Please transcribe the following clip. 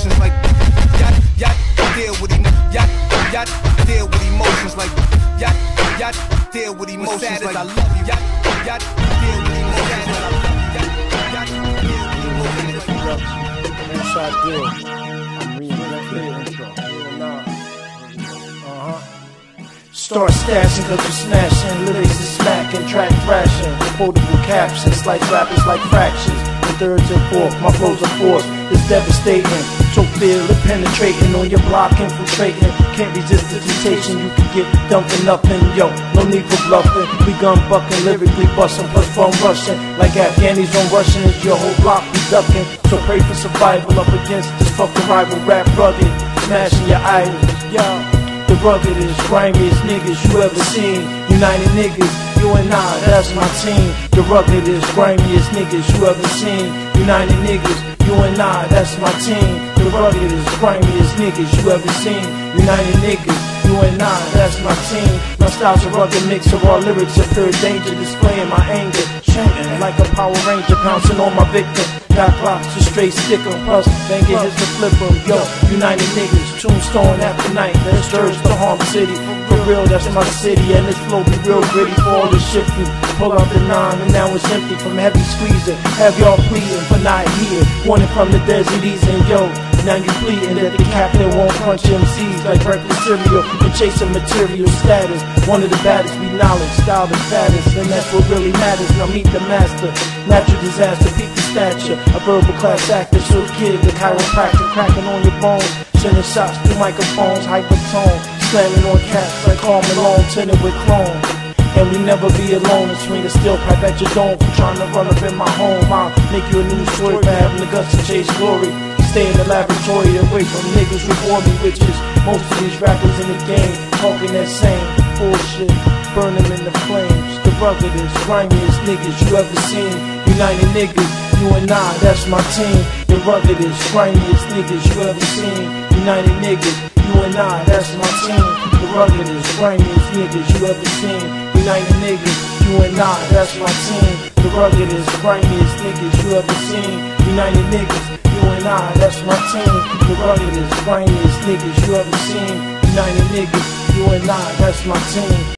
emotions like yacht, yacht, deal with emo, yacht, yacht, deal with emotions like yacht, yacht, deal with emotions like I love you, yacht, yacht, deal with emotions like I love you, yacht, yacht, deal with emotions like Inside deal. I'm reading that intro. Uh-huh. Start stashing cause you smashing Lyrics is smacking, track thrashing Quotable captions, like rappers like fractions The thirds and fourth, my flows are force It's devastating, so feel it penetrating On your block, infiltrating Can't resist the temptation, you can get done for nothing Yo, no need for bluffing. We gun bucking, lyrically busting Plus phone rushing, like Afghanis on Russians Your whole block be ducking. So pray for survival up against this fucking rival. Rap rugged, smashing your idols. Yo ruggedest, grimiest niggas you ever seen. United niggas, you and I, that's my team. The ruggedest, grimiest niggas you ever seen. United niggas, you and I, that's my team. The ruggedest, grimiest niggas you ever seen. United niggas, you and I, that's my team. My style's a rugged mix of all lyrics of pure danger, displaying my anger. Shooting like a Power Ranger, pouncing on my victim. Got blocks to straight stick 'em, plus banging hits to flip 'em. Yo, United niggas, tombstone after night, that stirs the harm city. For real, that's my city, and this flow be real gritty for all the shifting. Pull out the nine, and now it's empty from heavy squeezing. Have y'all pleading for not here, wanting from the desert easing. Yo, now you pleading that the captain won't punch MCs like breakfast cereal and chasing material status. One of the baddest be knowledge, style the fattest, and that's what really matters. Now meet the master, natural disaster, peak the stature. A verbal class actor, so kid, the chiropractor cracking on your bones, sending shots through microphones, hypertone, slamming on cats like Karl Malone, tinted with chrome. And we never be alone and swing a steel pipe at your dome trying to run up in my home. I'll make you a new story having the guts to chase glory. Stay in the laboratory away from niggas who bore me, which is most of these rappers in the game talking that same bullshit. Burn them in the flames. The ruggedest, grimiest niggas you ever seen. United niggas, you and I, that's my team. The ruggedest, grimiest niggas you ever seen. United niggas, you and I, that's my team. The ruggedest, grimiest niggas you ever seen. United niggas, you and I, that's my team. The ruggedest, grimiest niggas you ever seen. United niggas, I, that's my team. The ruggedest, grimiest niggas you ever seen. United niggas, you and I, that's my team.